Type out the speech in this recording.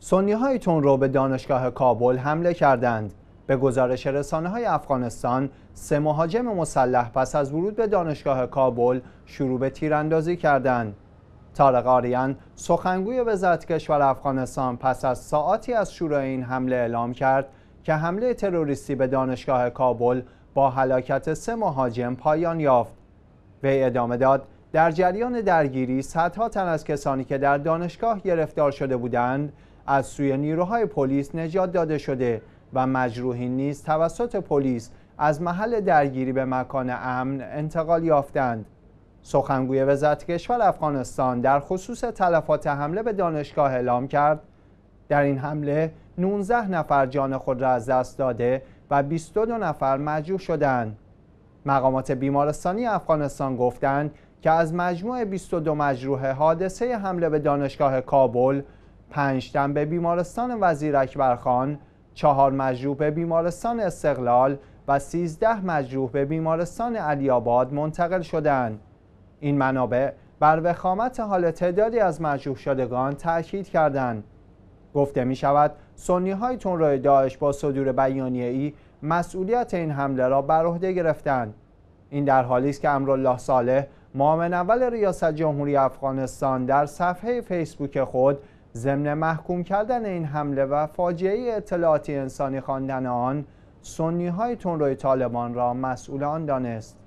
سنی های رو به دانشگاه کابل حمله کردند. به گزارش رسانه های افغانستان، سه مهاجم مسلح پس از ورود به دانشگاه کابل شروع به تیراندازی کردند. طارق آریان سخنگوی وزارت کشور افغانستان پس از ساعتی از شروع این حمله اعلام کرد که حمله تروریستی به دانشگاه کابل با هلاکت سه مهاجم پایان یافت. وی ادامه داد در جریان درگیری صدها تن از کسانی که در دانشگاه گرفتار شده بودند از سوی نیروهای پلیس نجات داده شده و مجروحین نیز توسط پلیس از محل درگیری به مکان امن انتقال یافتند. سخنگوی وزارت کشور افغانستان در خصوص تلفات حمله به دانشگاه اعلام کرد. در این حمله 19 نفر جان خود را از دست داده و 22 نفر مجروح شدند. مقامات بیمارستانی افغانستان گفتند که از مجموع 22 مجروح حادثه حمله به دانشگاه کابل پنج تن به بیمارستان وزیر اکبرخان، چهار مجروح به بیمارستان استقلال و سیزده مجروح به بیمارستان علی آباد منتقل شدند. این منابع بر وخامت حال تعدادی از مجروح شدگان تاکید کردند. گفته می شود سنی های تونروی داعش با صدور بیانیه ای مسئولیت این حمله را بر عهده گرفتند. این در حالی است که امرالله صالح معاون اول ریاست جمهوری افغانستان در صفحه فیسبوک خود ضمن محکوم کردن این حمله و فاجعه اطلاعاتی انسانی خواندن آن سنی های تندروی طالبان را مسئول آن دانست.